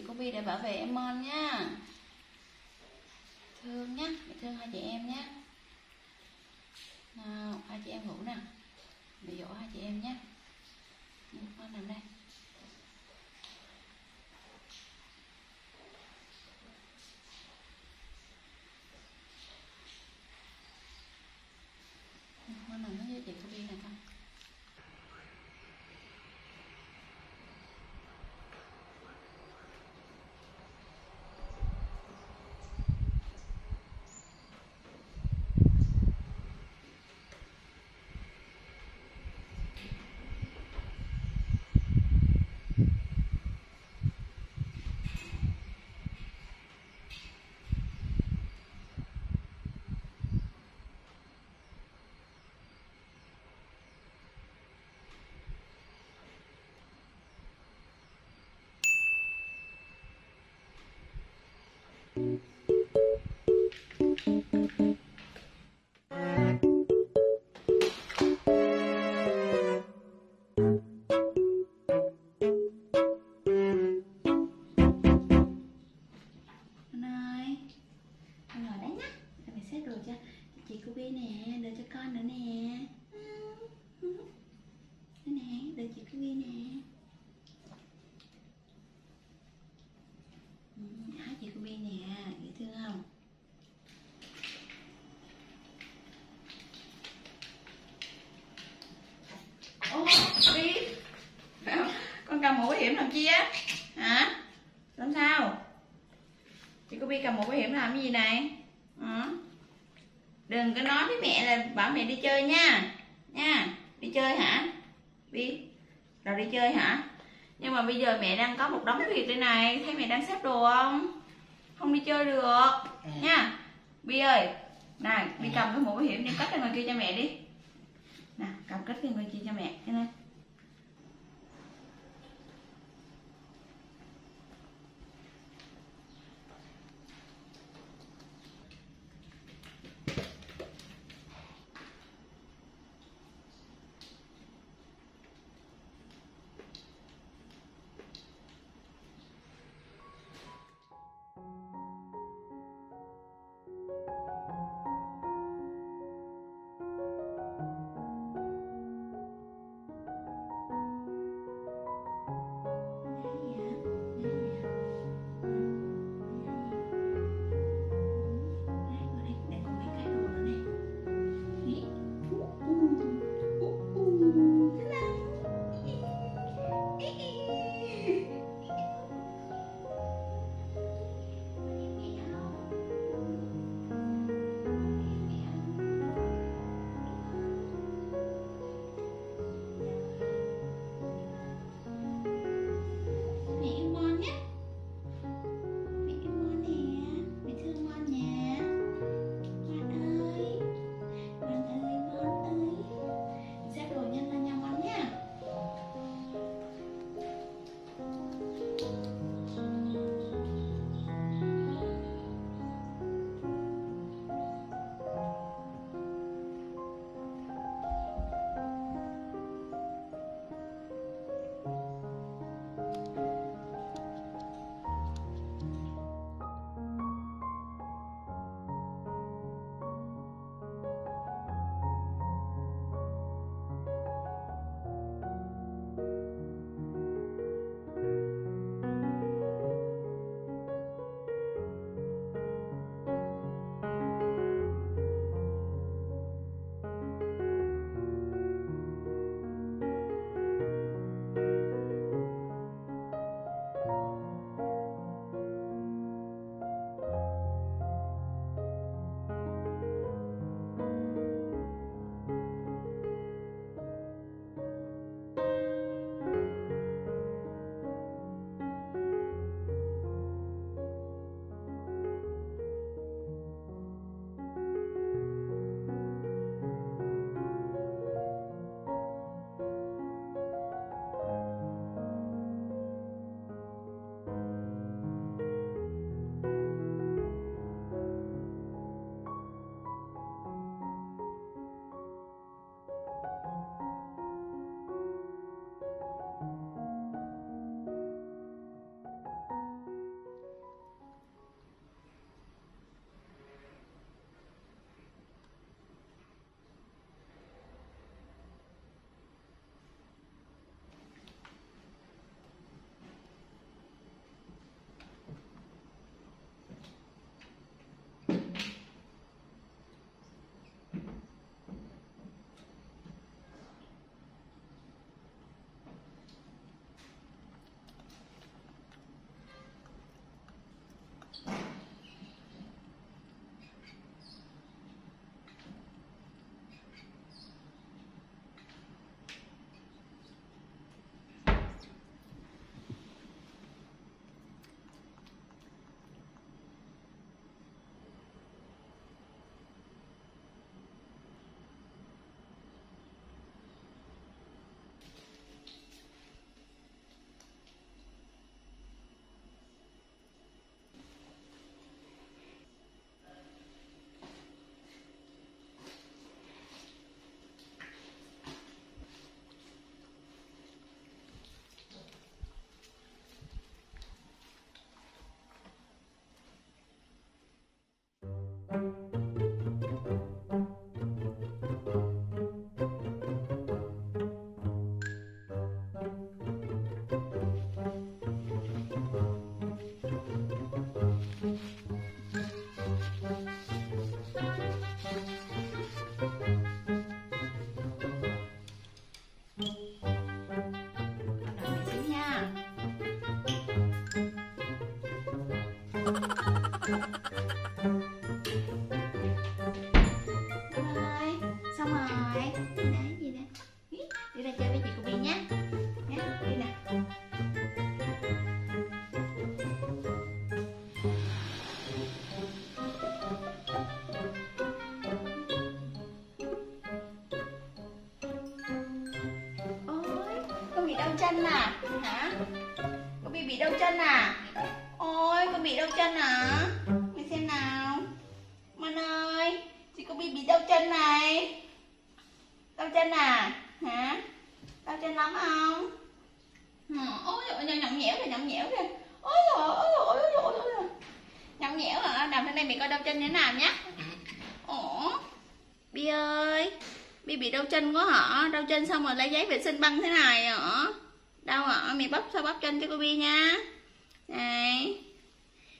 thì cô Vi để bảo vệ em Mon nhé. này. Đừng có nói với mẹ là bảo mẹ đi chơi nha. Nha đi chơi hả? Đi rồi đi chơi hả? Nhưng mà bây giờ mẹ đang có một đống việc đây này. Thấy mẹ đang xếp đồ không? Không đi chơi được. Ừ. Nha. Bi ơi này đi cầm cái mũ bảo hiểm đi cất ra ngoài kia cho mẹ đi. Chân à? Hả? Con bị bị đau chân à? Ôi, con bị đau chân à? mình xem nào Mon ơi, chị có bị bị đau chân này Đau chân à? Hả? Đau chân lắm không? ừ, Ôi giời ơi, nhõng nhẽo rồi nhõng nhẽo kìa Ôi giời ơi, ôi ôi ôi ôi Nhõng nhẽo à? Nằm trên đây mày coi đau chân như thế nào nhé Ủa Bi ơi Bi bị đau chân quá hả? Đau chân xong rồi lấy giấy vệ sinh băng thế này à? Đau hả? Mày bóp sao bóp chân cho cô Bi nha. Này.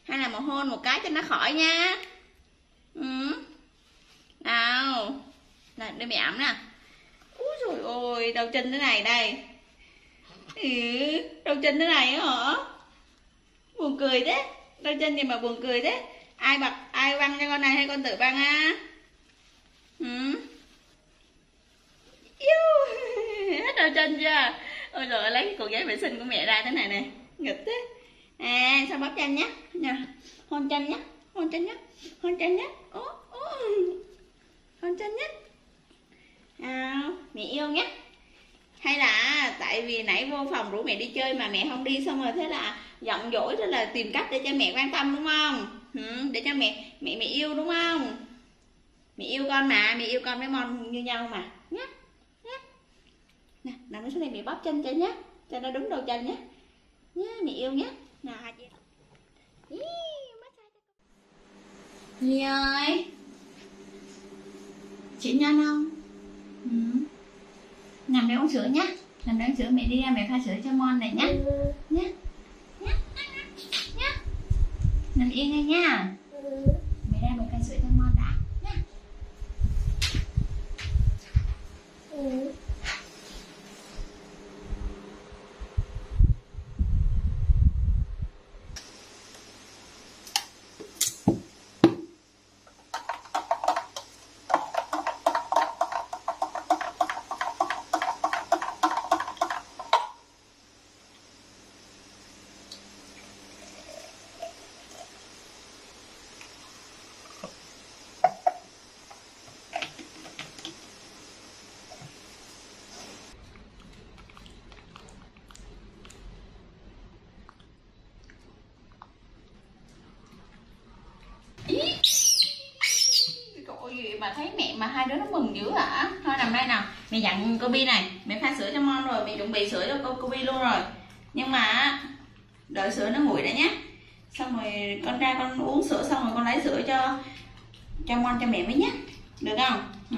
Hay là một hôn một cái cho nó khỏi nha. Ừ. Nào. Này đưa mẹ ẩm nè. Úi dồi ôi, Đau chân thế này đây. Ừ Đau chân thế này á hả? Buồn cười thế. Đau chân thì mà buồn cười thế Ai bật ai băng cho con này hay con tự băng á Ừ Yêu Hết đau chân chưa Ôi trời ơi, lấy cái cuộn giấy vệ sinh của mẹ ra thế này nè Nghịch thế À sao bóp chân nhé Nè Hôn chân nhé Hôn chân nhé Hôn chân nhé Ố ố Hôn chân nhé à, Mẹ yêu nhé hay là tại vì chồng rủ mẹ đi chơi mà mẹ không đi xong rồi thế là giận dỗi thế là tìm cách để cho mẹ quan tâm đúng không? Ừ, để cho mẹ mẹ mẹ yêu đúng không? Mẹ yêu con mà mẹ yêu con với mon như nhau mà. Nhé nhé nè nằm xuống đây mẹ bóp chân cho nhé cho nó đúng đầu chân nhé nhé mẹ yêu nhé nào chị. Nhi ơi. Chị nhanh không ừ. nằm đây uống sữa nhé làm đáng sữa mẹ đi ra, mẹ pha sữa cho mon này nhé nhé nhé nhé nằm yên đây nha. Mẹ ra mẹ pha sữa cho mon đã. Nhé Ý. Trời ơi, mà thấy mẹ mà hai đứa nó mừng dữ hả? Thôi nằm đây nào, Kobe cô Bi này, mẹ pha sữa cho Mon rồi, mẹ chuẩn bị sữa cho cô, cô luôn rồi. Nhưng mà đợi sữa nó nguội đã nhé. Xong rồi con ra con uống sữa xong rồi con lấy sữa cho cho Mon cho mẹ mới nhé. Được không? Ừ.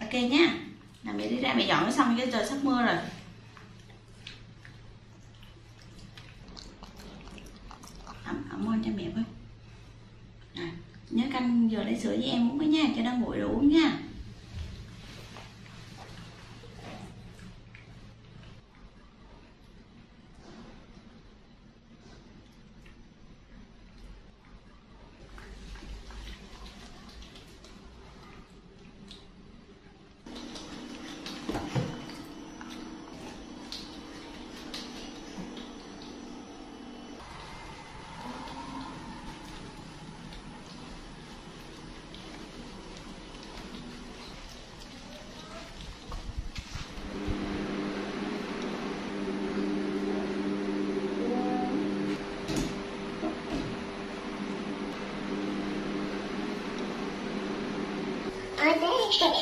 Ok nhá. Là mẹ đi ra mẹ dọn nó xong cái trời sắp mưa rồi. что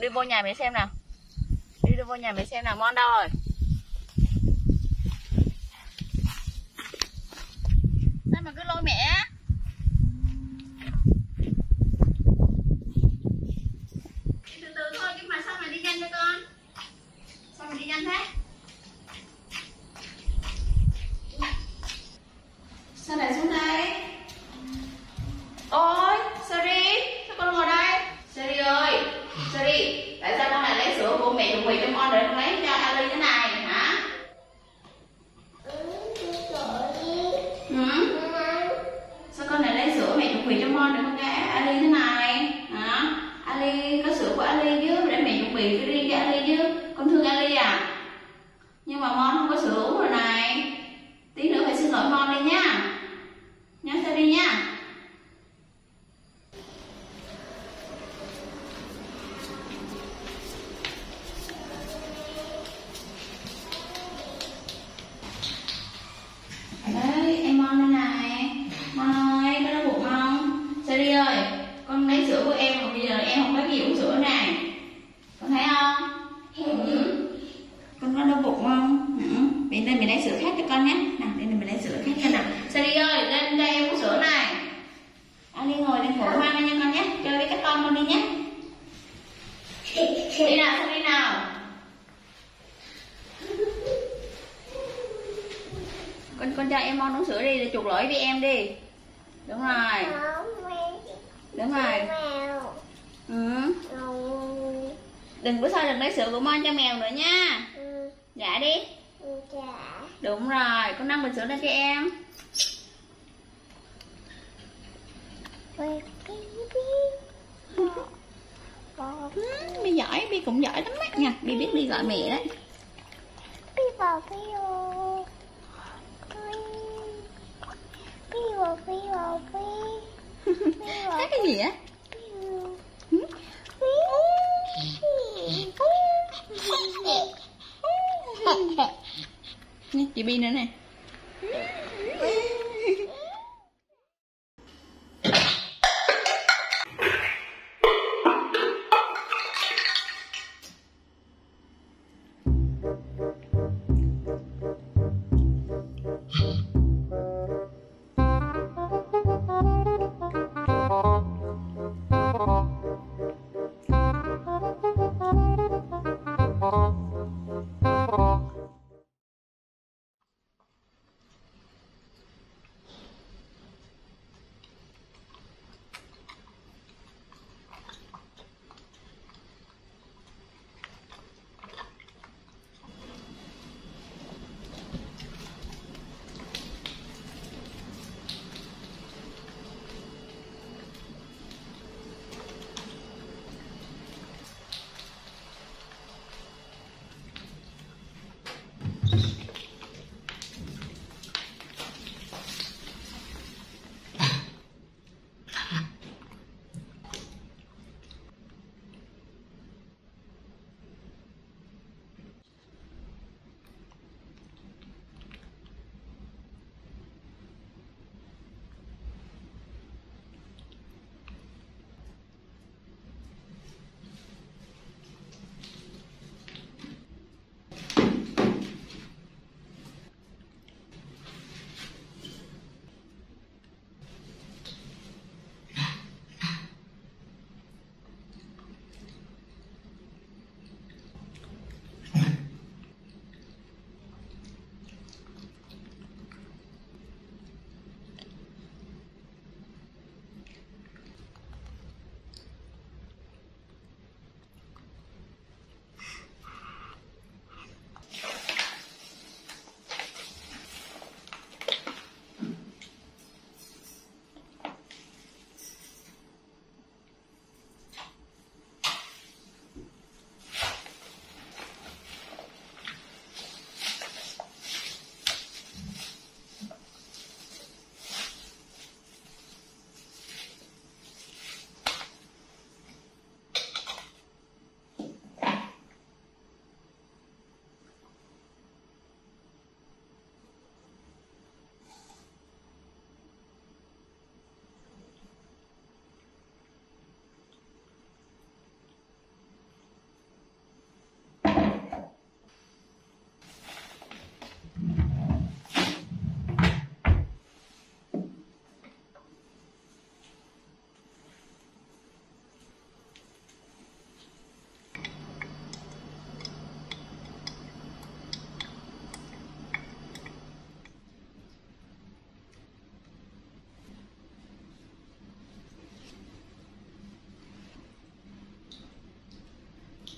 đi vô nhà mẹ xem nào. Đi vô nhà mẹ xem nào mon đâu rồi? bị cho mon được không? gái Ali thế này. Hả? Ali, có sữa của Ali chứ? Để mẹ chuẩn bị cái đi.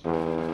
Música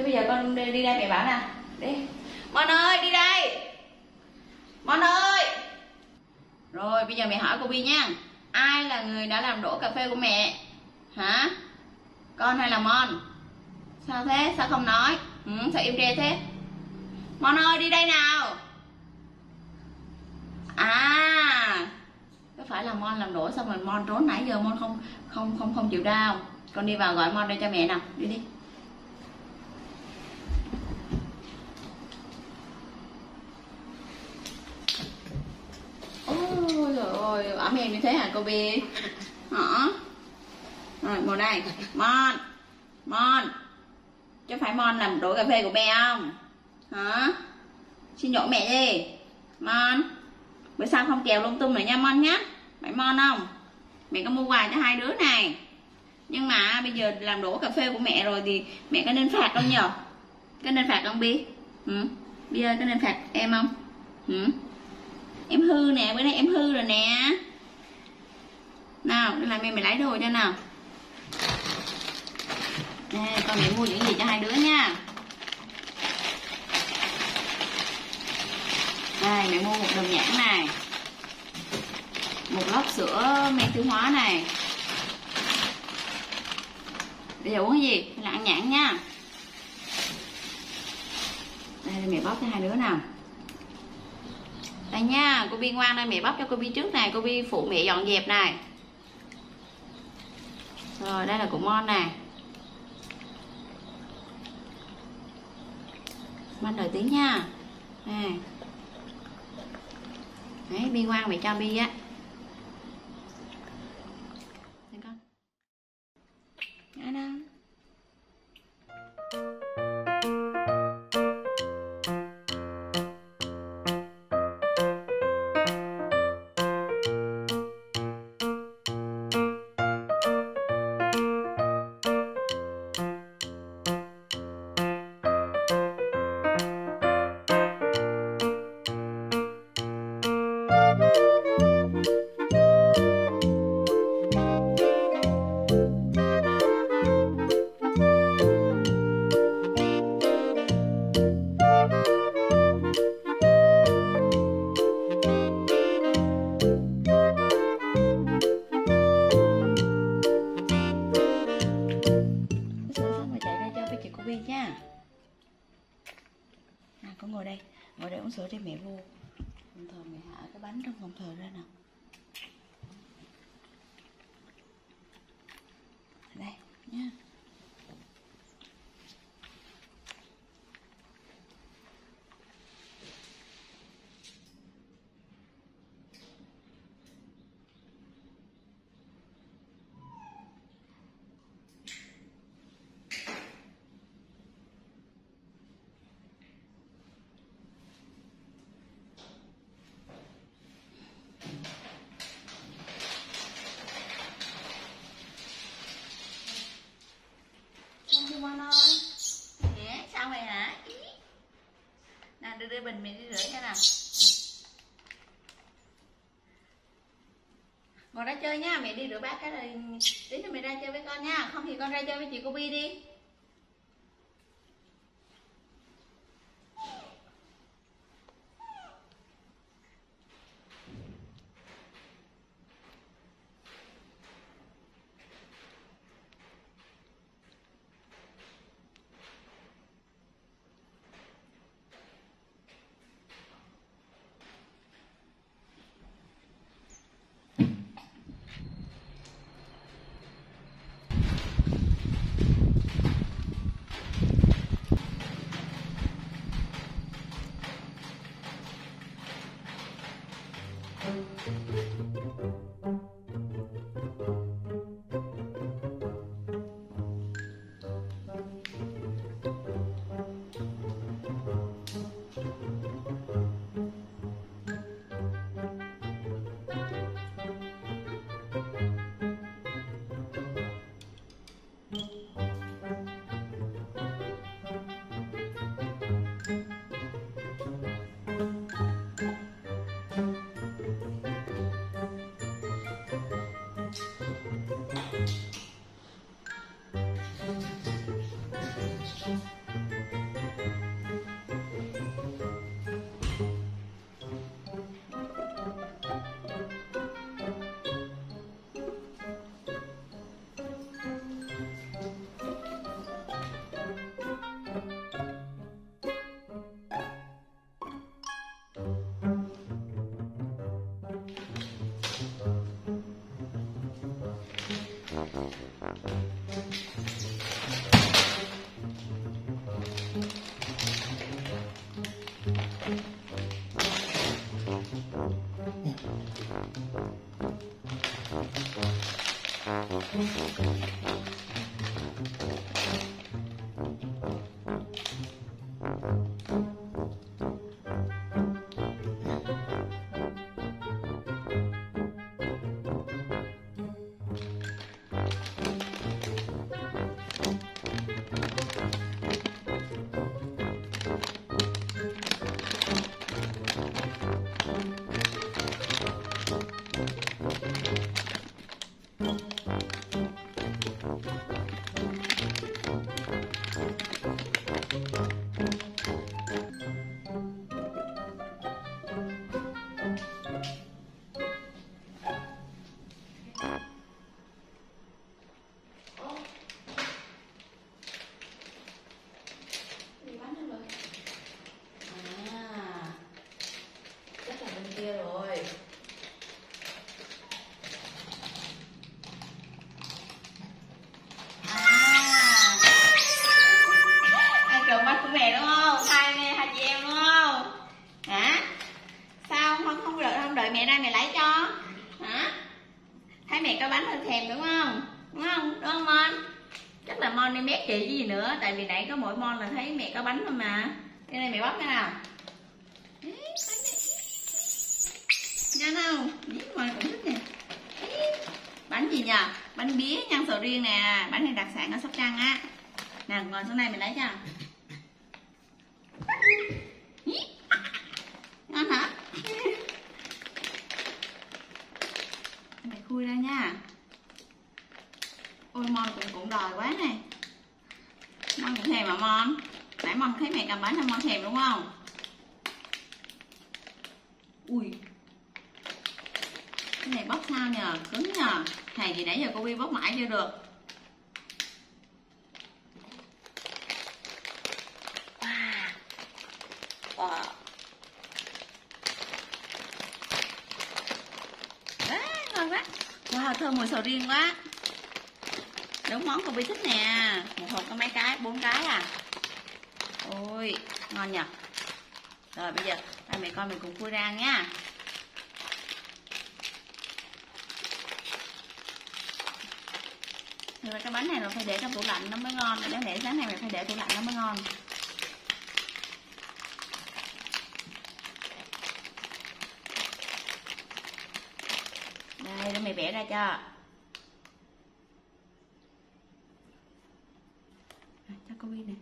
thế bây giờ con đi, đi đây mẹ bảo nè. Đi. Mon ơi đi đây. Mon ơi. Rồi bây giờ mẹ hỏi cô bi nha. Ai là người đã làm đổ cà phê của mẹ? Hả? Con hay là mon? Sao thế? Sao không nói? Ừ, sao im re thế? Mon ơi đi đây nào. À có phải là mon làm đổ xong rồi mon trốn nãy giờ mon không không không không chịu ra không? Con đi vào gọi mon đây cho mẹ nào. Đi đi. Ôi trời ơi ẩm em như thế hả cô bi hả? Rồi ngồi này, mon. Mon. Chứ phải mon làm đổ cà phê của mẹ không? Hả? Xin lỗi mẹ đi. Mon. Bữa sau không kèo lung tung nữa nha mon nhá, phải mon không? Mẹ có mua quà cho hai đứa này. Nhưng mà bây giờ làm đổ cà phê của mẹ rồi thì mẹ có nên phạt không nhở? Có nên phạt không bi? Ừ? bây giờ có nên phạt em không? Ừ? Em hư nè, bữa nay em hư rồi nè. Nào, đây là mẹ mày lấy đồ cho nào. Nè, con mẹ mua những gì cho hai đứa nha. Đây mẹ mua một đồng nhãn này. Một lốc sữa men tiêu hóa này. Bây giờ uống cái gì? Hay là ăn nhãn nha. Đây mẹ bóp cho hai đứa nào đây nha, cô bi ngoan đây mẹ bóc cho cô bi trước này, cô bi phụ mẹ dọn dẹp này. Rồi, đây là củ mon nè mon đợi tí nha. Nè. Đấy, bi ngoan, mẹ cho bi á. Đây con. Cái bình mẹ đi rửa nha nào. Ngồi ra chơi nha, mẹ đi rửa bát cái rồi Tí nữa mẹ ra chơi với con nha. Không thì con ra chơi với chị cô Bi Đi. Nè này mình lấy cho. Ngon hả? Mày khui ra nha. Ôi, mon cũng cũng đòi quá này. Mon cũng thèm mà, mon. Nãy mon thấy mẹ cầm bánh là mon thèm đúng không? Ui. Cái này bóc sao nhờ? Cứng nhờ. Thầy gì nãy giờ cô bi bóc mãi chưa được. Wow wow ngon quá wow thơm, mùi sầu riêng quá. Đúng món cô bi thích nè. Một hộp có mấy cái? Bốn cái à? Ôi, ngon nhỉ. rồi, bây giờ ba mẹ con mình cùng khui ra nha. Nhưng mà cái bánh này là phải để trong tủ lạnh nó mới ngon. Nếu để sáng nay mình phải để tủ lạnh nó mới ngon đây để mày vẽ ra cho À, cho cô đi này.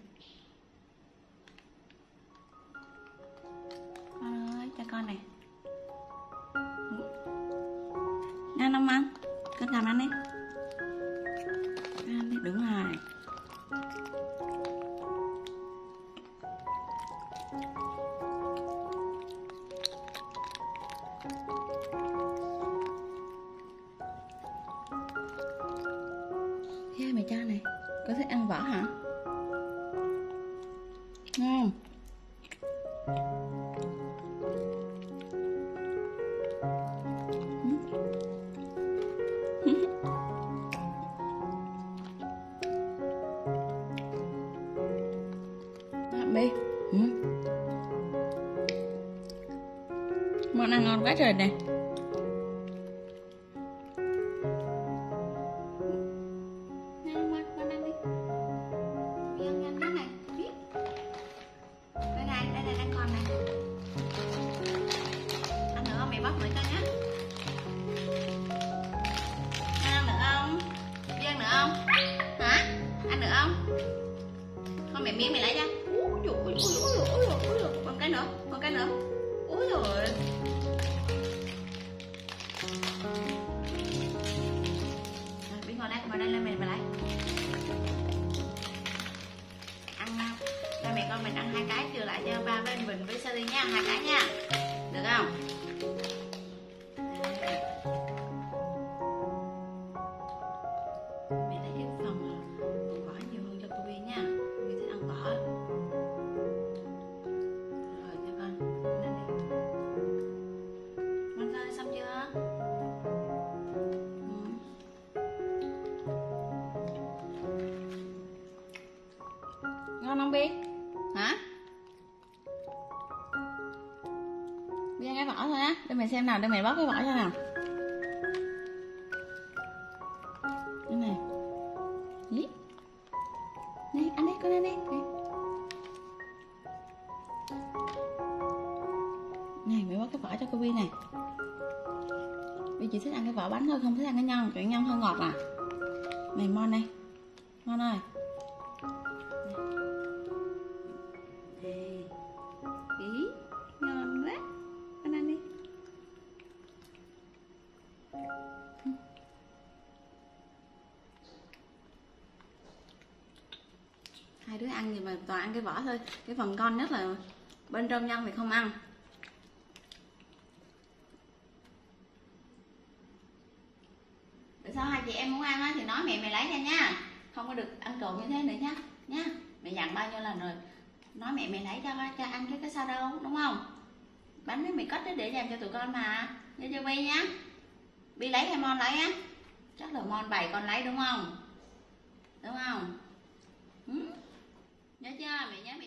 Hết Con mẹ miếng mẹ lấy cho Úi dồi ôi, dồi ôi, dồi ôi, dồi Còn cái nữa, còn cái nữa. Úi dồi vào đây lên mẹ mình lấy ăn, ba mẹ con mình ăn hai cái chừa lại cho ba bên mình với sari nha, hai cái nha. Được không? Xem nào để mẹ bóc cái vỏ cho nào. Đây này. Ý. Này, ăn đi, con ăn đi. Này, này mày bóc cái vỏ cho cô Bi này. Bi chỉ thích ăn cái vỏ bánh thôi, không thích ăn cái nhân Cái nhân hơi ngọt à. Ăn cái vỏ thôi. Cái phần con nhất là bên trong nhân thì không ăn. Để sau hai chị em muốn ăn á thì nói mẹ mày lấy ra nha. Không có được ăn trộn như thế nữa nhá nhá. Mẹ dặn bao nhiêu lần rồi? Nói mẹ mày lấy cho cho ăn chứ có sao đâu, đúng không? Bánh với mày cất để dành cho tụi con mà. Nhớ cho bi nhá. Bi lấy hay mon lấy á? Chắc là mon bày con lấy, đúng không? Đúng không? Nhớ chưa mẹ nhớ mẹ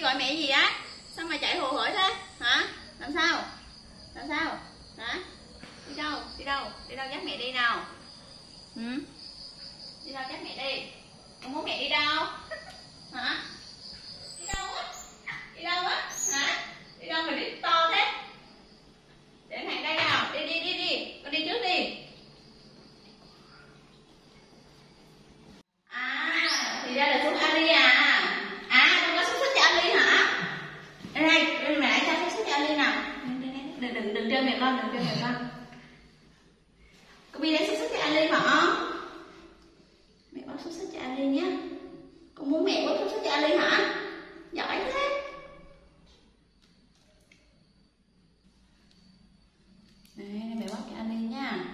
gọi mẹ gì á? Sao mà chạy hồ hởi thế? Hả? Làm sao? Làm sao? Hả? Đi đâu? Đi đâu? Đi đâu dắt mẹ đi nào? Ừ? Đi đâu dắt mẹ đi? Con muốn mẹ đi đâu? Hả? Đi đâu á? Đi đâu á? Hả? Đi đâu mà đi to thế? Để hàng đây nào, đi đi đi đi, con đi trước đi. À, thì ra là xuống Ali? À, con có xúc xích cho Ali hả? Đây đây, đây mẹ lại cho xúc xích cho Ali nào. Đừng đừng đừng trêu mẹ con, đừng trêu mẹ con. Cô Bi lấy xúc xích cho Ali hả? Mẹ bóc xúc xích cho Ali nhé. Con muốn mẹ bóc xúc xích cho Ali hả? Giỏi thế. Đây, mẹ bóc cho Ali nha.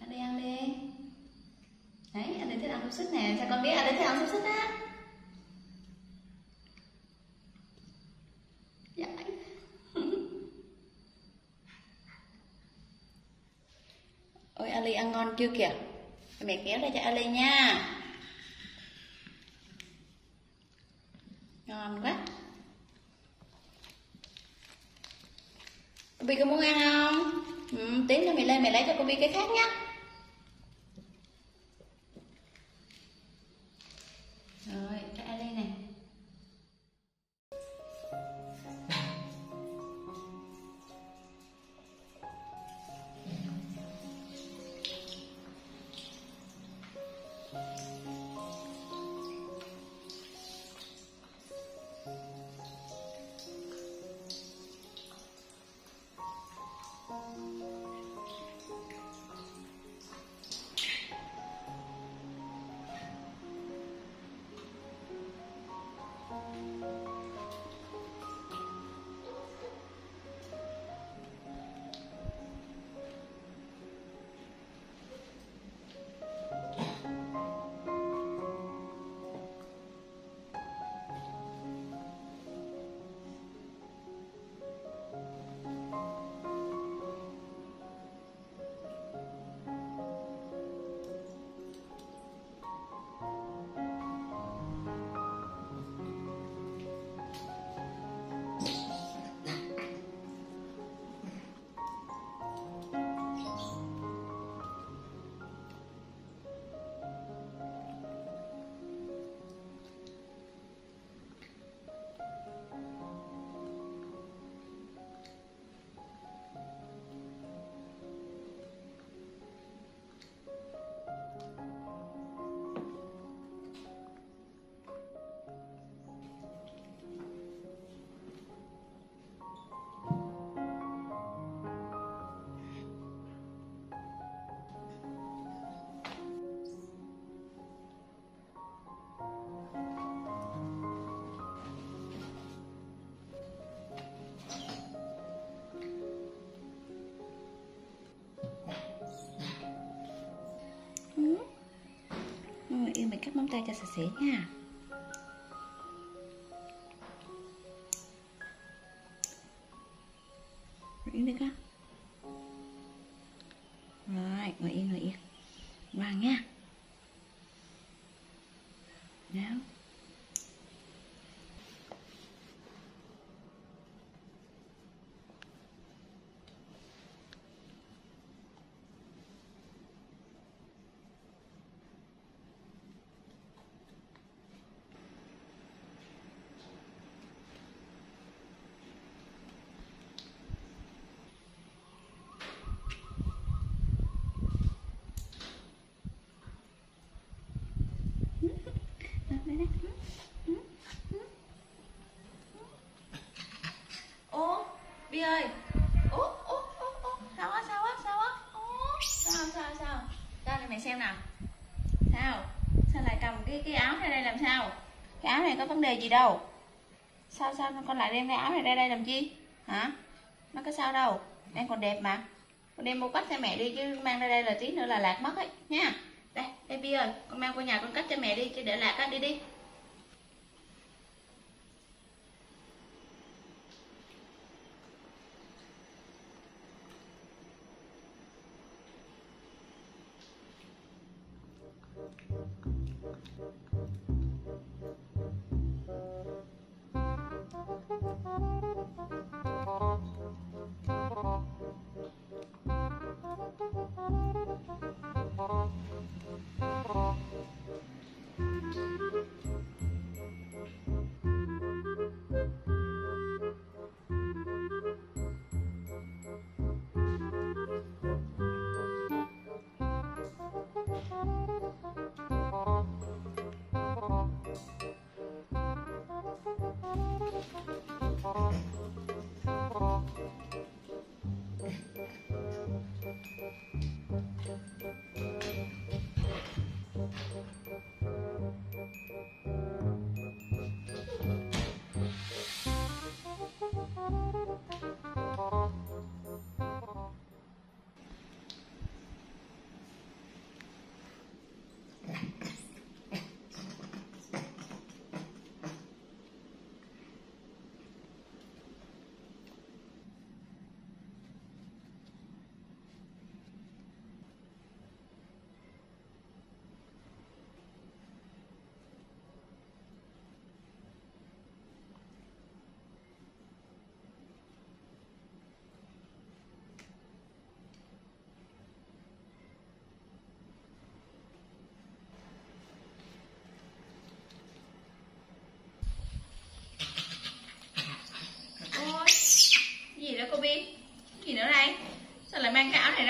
Ali ăn đi. Đấy, anh ấy thích ăn xúc xích nè, cho con biết anh ấy thích ăn xúc xích á Giỏi Ôi Ali ăn ngon chưa kìa Mẹ kéo ra cho Ali nha. các móng tay cho sạch sẽ nha. Vi ơi. Ô ô ô ô sao á sao á sao á? Sao sao sao? Sao đây mày xem nào. Sao? Sao lại cầm cái cái áo này đây làm sao? Cái áo này có vấn đề gì đâu? Sao sao con lại đem cái áo này ra đây làm chi? Hả? Nó có sao đâu. Em còn đẹp mà. Con đem mua cắt cho mẹ đi, chứ mang ra đây là tí nữa là lạc mất ấy, nha. Đây đây ơi, con mang qua nhà con cắt cho mẹ đi, chứ để lạc á, đi đi.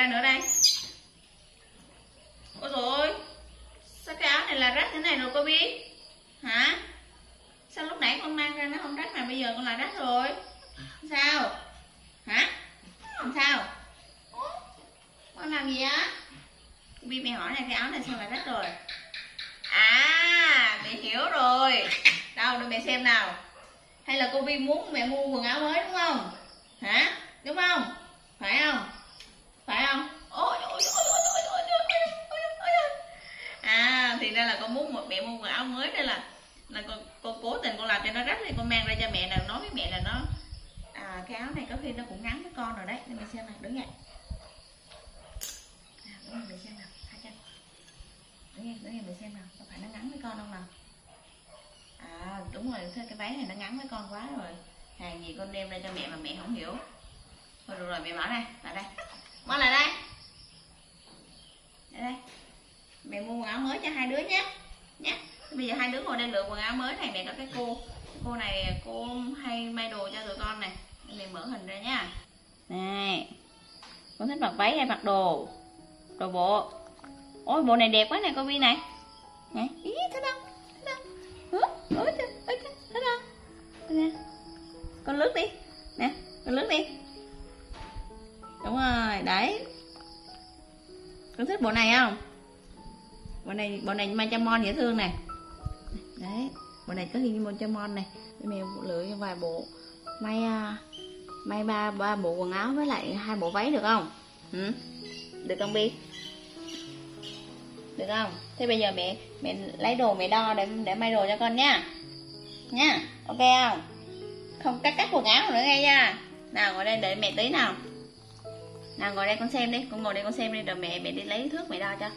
Ra nữa đây? Thích mặc đồ. Đồ bộ. Ôi, bộ này đẹp quá nè, cô vi này. Nè. Ý thấy không thấy không ôi trời ôi không nè. Con lướt đi. Nè, con lướt đi. Đúng rồi, đấy. Con thích bộ này không? Bộ này bộ này mang cho mon dễ thương này đấy, bộ này có hình mon cho mon này để mẹ lựa cho vài bộ. May à, may ba ba bộ quần áo với lại hai bộ váy được không? Ừ? được không, bi? Được không? Thế bây giờ mẹ mẹ lấy đồ mẹ đo để để may đồ cho con nha. Nha, ok không? Không cắt cắt quần áo nữa nghe nha nào ngồi đây để mẹ tí nào. Nào ngồi đây con xem đi, con ngồi đây con xem đi, rồi mẹ mẹ đi lấy thước mẹ đo cho.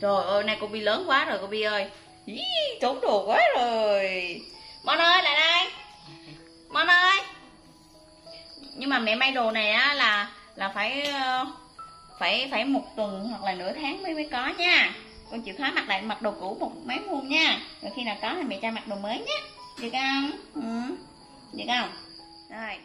Trời ơi, nay cô Bi lớn quá rồi cô Bi ơi. Ý, trốn đồ quá rồi. Mon ơi, lại đây. Mon ơi. Nhưng mà mẹ may đồ này á là là phải ờ, phải phải một tuần hoặc là nửa tháng mới mới có nha. Con chịu khó mặc lại mặc đồ cũ một mấy hôm nha. Rồi khi nào có thì mẹ cho mặc đồ mới nhé. Được không? Ừ. được không? Rồi.